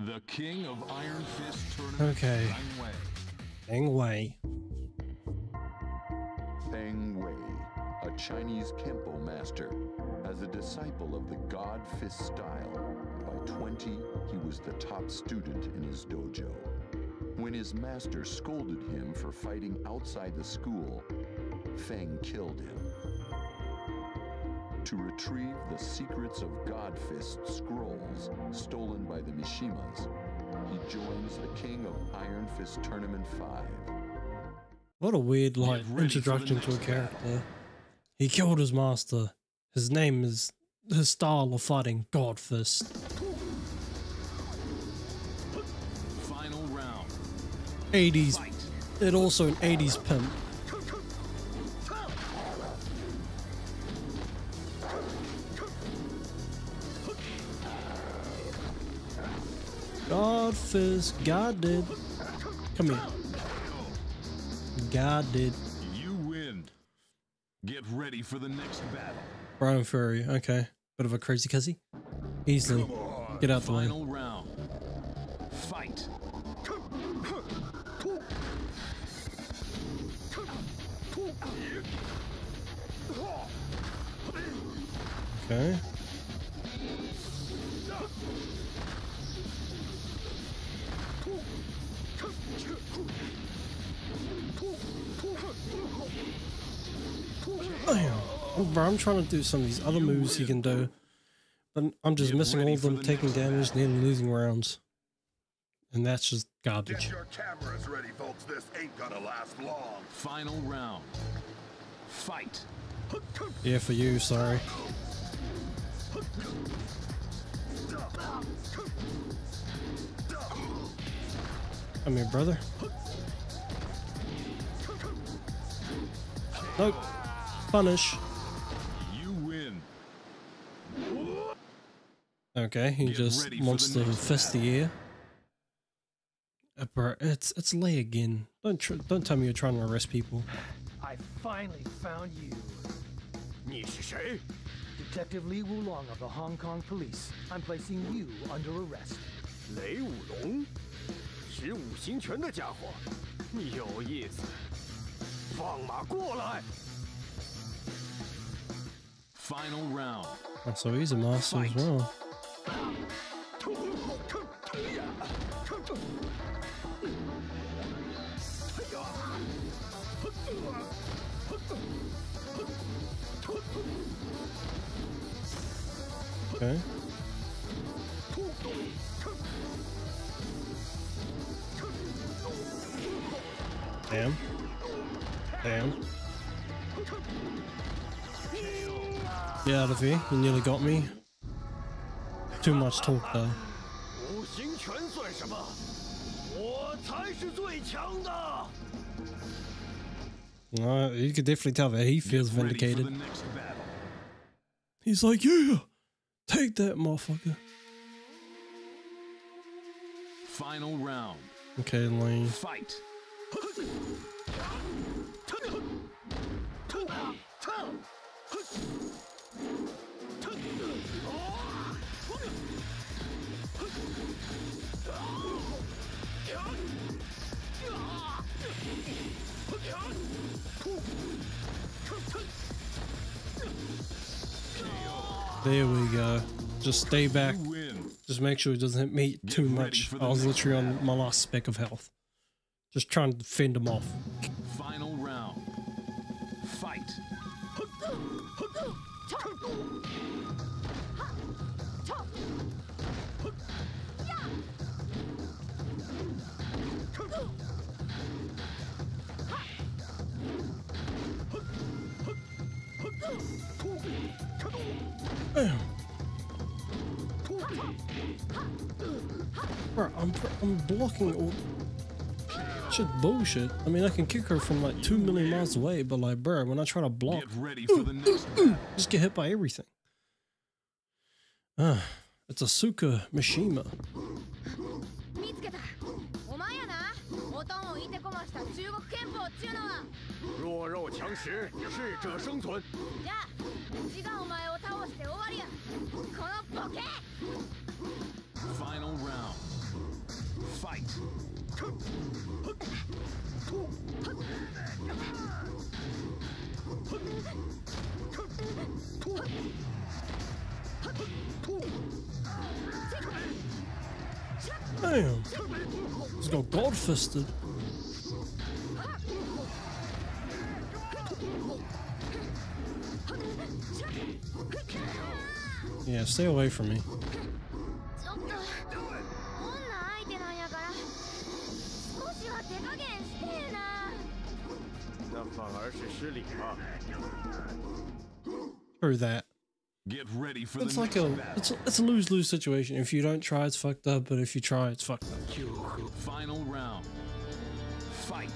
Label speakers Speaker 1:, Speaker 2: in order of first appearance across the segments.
Speaker 1: The king of Iron Fist tournament.
Speaker 2: Okay.
Speaker 1: Zhang Wei.
Speaker 2: Hang away.
Speaker 3: Feng Wei, a Chinese Kempo master, as a disciple of the God Fist style. By 20, he was the top student in his dojo. When his master scolded him for fighting outside the school, Feng killed him. To retrieve the secrets of God Fist scrolls stolen by the Mishimas, he joins the King of Iron Fist Tournament 5.
Speaker 2: What a weird like
Speaker 1: Get ready for the
Speaker 2: introduction to a character. He killed his master. His name is his style of fighting God Fist.
Speaker 1: Final round.
Speaker 2: 80s.
Speaker 1: Fight.
Speaker 2: It also an 80s pimp. God Fist, God did. Come here. God did.
Speaker 1: You win. Get ready for the next battle.
Speaker 2: Bryan Fury, okay. Bit of a crazy cuzzy. Easily. Get out the way.
Speaker 1: Final round. Fight.
Speaker 2: Okay. Bro, I'm trying to do some of these other moves he can do, but I'm just
Speaker 1: Get
Speaker 2: missing all of them
Speaker 1: the
Speaker 2: taking damage and then losing rounds. And that's just garbage.
Speaker 4: Get your cameras ready, folks. This ain't gonna last long.
Speaker 1: Final round. Fight.
Speaker 2: Yeah, for you, sorry. Come here, brother. Nope. Punish. Okay, he
Speaker 1: Get
Speaker 2: just wants to fist the air. Uh, it's it's Lei again. Don't don't tell me you're trying to arrest people.
Speaker 5: I finally found you. Detective Lei Wulong of the Hong Kong Police. I'm placing you under arrest.
Speaker 4: Lei Wulong?
Speaker 1: Final round.
Speaker 2: Oh, so he's a master as well. Okay. Damn. Damn. Get out of here. You nearly got me. Too much talk though. No, you could definitely tell that he feels vindicated. He's like, yeah, take that, motherfucker.
Speaker 1: Final round.
Speaker 2: Okay, Lane.
Speaker 1: Fight.
Speaker 2: There we go. Just stay back. Just make sure it doesn't hit me too
Speaker 1: ready
Speaker 2: much. I was
Speaker 1: next
Speaker 2: literally on my last speck of health. Just trying to fend him off.
Speaker 1: Final round. Fight.
Speaker 2: Bro, I'm, I'm blocking all shit bullshit. I mean, I can kick her from like two million miles away, but like, bro, when I try to block,
Speaker 1: Get ready for the next battle.
Speaker 2: just get hit by everything. Ah, it's Asuka Mishima.
Speaker 6: 見つけたお前やなおとんをいてこました中国憲法っちゅうのは
Speaker 4: 弱肉强食，适者生存。
Speaker 6: じゃあうちがお前を倒して終わりやこのボケ
Speaker 1: Final round.
Speaker 2: Damn. He's got God fisted. Yeah, stay away from me. Heard that.
Speaker 1: Get ready for the
Speaker 2: It's like a
Speaker 1: battle.
Speaker 2: it's a, it's a lose lose situation. If you don't try, it's fucked up. But if you try, it's fucked up.
Speaker 1: Final round. Fight.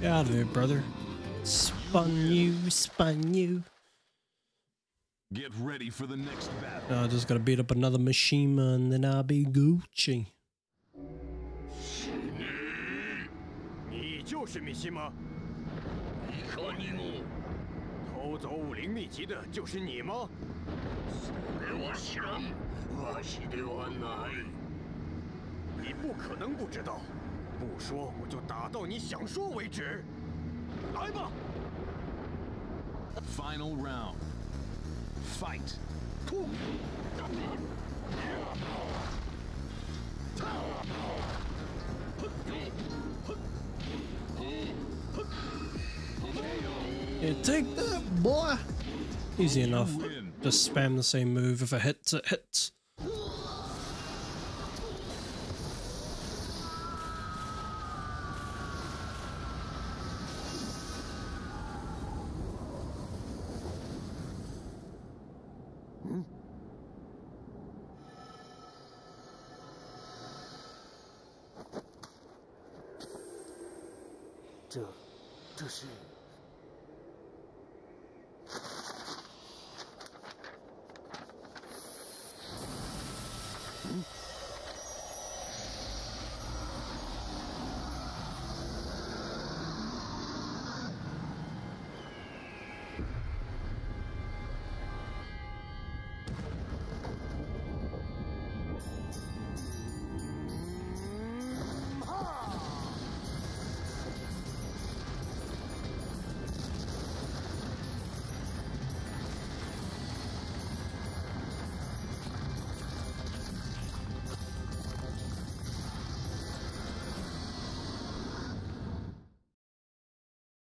Speaker 2: Get out of there, brother. Spun you, spun you.
Speaker 1: Get ready for the next battle.
Speaker 2: I just gotta beat up another Mishima and then I'll be Gucci.
Speaker 4: 你就是米西吗？
Speaker 7: いかにも
Speaker 4: 偷走武林秘籍的就是你吗？
Speaker 7: それは知らんわしではない
Speaker 4: 你不可能不知道，不说我就打到你想说为止。来吧！
Speaker 1: Final round. Fight.
Speaker 2: Yeah, take that, boy. Easy enough. Just spam the same move. If it hits, it hits.
Speaker 5: 这这是